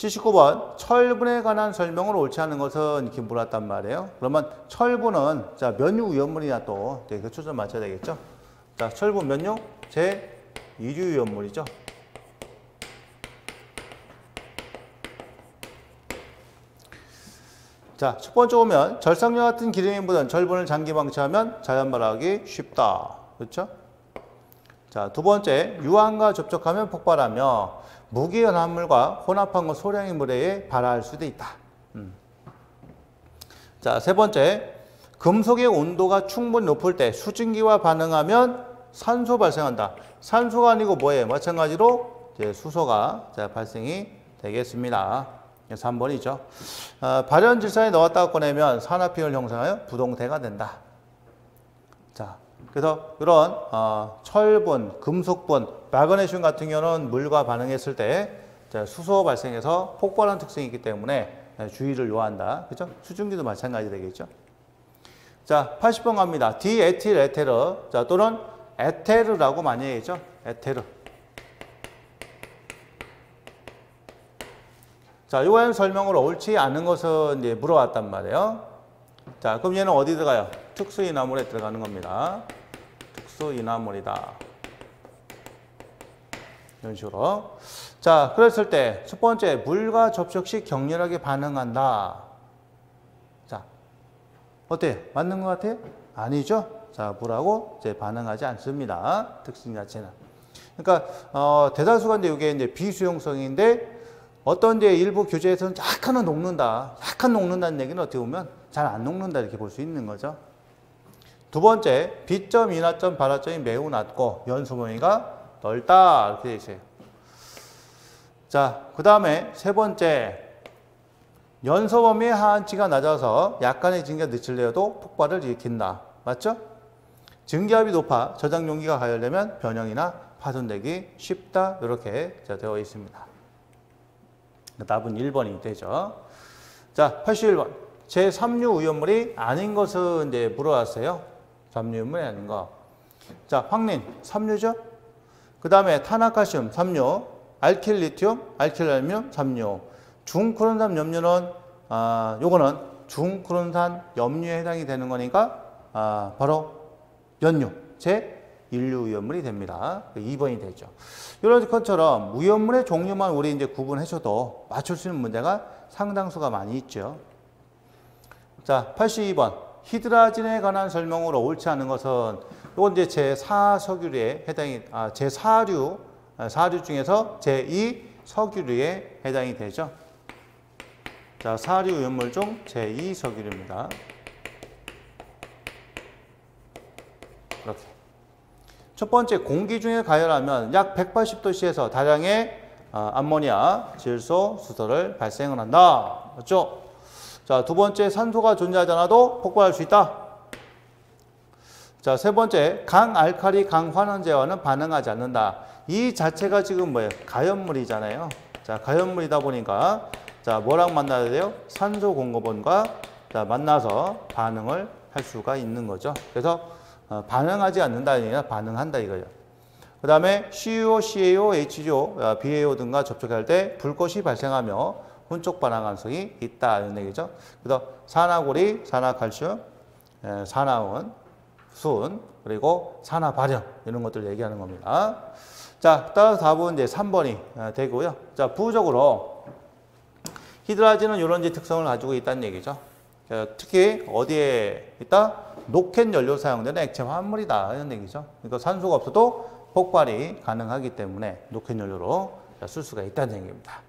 79번 철분에 관한 설명을 옳지 않은 것은 이렇게 물었단 말이에요. 그러면 철분은 자 면유 위험물이나 또 되게 초점 맞춰야 되겠죠. 자 철분 면유 제 2류 위험물이죠. 자, 첫 번째 오면 절삭류 같은 기름이 묻은 절분을 장기 방치하면 자연 발화하기 쉽다. 그렇죠? 자, 두 번째, 유황과 접촉하면 폭발하며 무기연합물과 혼합한 것 소량의 물에 발화할 수도 있다. 음. 자, 세 번째, 금속의 온도가 충분히 높을 때 수증기와 반응하면 산소 발생한다. 산소가 아니고 뭐예요? 마찬가지로 수소가 자, 발생이 되겠습니다. 3번이죠. 어, 발연 질산에 넣었다가 꺼내면 산화피를 형성하여 부동태가 된다. 자, 그래서 이런 어, 철분, 금속분, 마그네슘 같은 경우는 물과 반응했을 때 수소 발생해서 폭발하는 특성이 있기 때문에 주의를 요한다. 그죠? 수증기도 마찬가지 되겠죠. 자, 80번 갑니다. 디에틸 에테르. 자, 또는 에테르라고 많이 얘기죠. 에테르. 자, 요거는 설명을 옳지 않은 것은 이제 물어봤단 말이에요. 자, 그럼 얘는 어디 들어가요? 특수인화물에 들어가는 겁니다. 특수인화물이다. 이런 식으로. 자, 그랬을 때 첫 번째, 물과 접촉 시 격렬하게 반응한다. 자, 어때요? 맞는 것 같아요? 아니죠? 자, 물하고 이제 반응하지 않습니다. 특징 자체는. 그러니까, 어, 대다수가 이제 이게 이제 비수용성인데 어떤 이제 일부 교재에서는 약간은 녹는다. 약간 녹는다는 얘기는 어떻게 보면 잘 안 녹는다 이렇게 볼 수 있는 거죠. 두 번째, B점, 인하점, 발화점이 매우 낮고 연소 범위가 넓다 이렇게 되어 있어요. 자, 그 다음에 세 번째, 연소 범위의 하한치가 낮아서 약간의 증기가 늦출래도 폭발을 일으킨다. 맞죠? 증기압이 높아 저장 용기가 가열되면 변형이나 파손되기 쉽다. 이렇게 되어 있습니다. 답은 1번이 되죠. 자, 81번. 제3류 오염물이 아닌 것은 이제 물어왔어요. 3류 오염물이 아닌 거. 자, 황린 3류죠. 그 다음에 탄화칼슘 3류, 알킬리튬, 알킬알뮴 3류. 중크론산 염류는 아, 요거는 중크론산 염류에 해당이 되는 거니까 아, 바로 연료, 제 인류 위험물이 됩니다. 2번이 되죠. 이런 것처럼 위험물의 종류만 우리 이제 구분해줘도 맞출 수 있는 문제가 상당수가 많이 있죠. 자, 82번. 히드라진에 관한 설명으로 옳지 않은 것은 이건 이제 제4석유류에 해당이 아, 제4류 아, 사류 중에서 제2 석유류에 해당이 되죠. 자, 사류 위험물 중 제2 석유류입니다. 이렇게. 첫 번째 공기 중에 가열하면 약 180도씨에서 다량의 아, 암모니아, 질소, 수소를 발생을 한다. 맞죠? 자, 두 번째 산소가 존재하지 않아도 폭발할 수 있다. 자, 세 번째 강알칼리 강환원제와는 반응하지 않는다. 이 자체가 지금 뭐예요? 가연물이잖아요. 자, 가연물이다 보니까 자, 뭐랑 만나야 돼요? 산소 공급원과 자, 만나서 반응을 할 수가 있는 거죠. 그래서 어, 반응하지 않는다 아니라 반응한다 이거예요. 그 다음에 CuO, CaO, HGO, 어, BaO 등과 접촉할 때 불꽃이 발생하며 혼촉 반응 가능성이 있다 이런 얘기죠. 그래서 산화고리, 산화칼슘, 산화원, 순, 그리고 산화발연 이런 것들 얘기하는 겁니다. 자, 따라서 답은 이제 3번이 어, 되고요. 자, 부적으로 히드라진은 이런 특성을 가지고 있다는 얘기죠. 특히 어디에 있다? 녹캔 연료 사용되는 액체 화합물이다 이런 얘기죠. 그러니까 산소가 없어도 폭발이 가능하기 때문에 녹캔 연료로 쓸 수가 있다는 얘기입니다.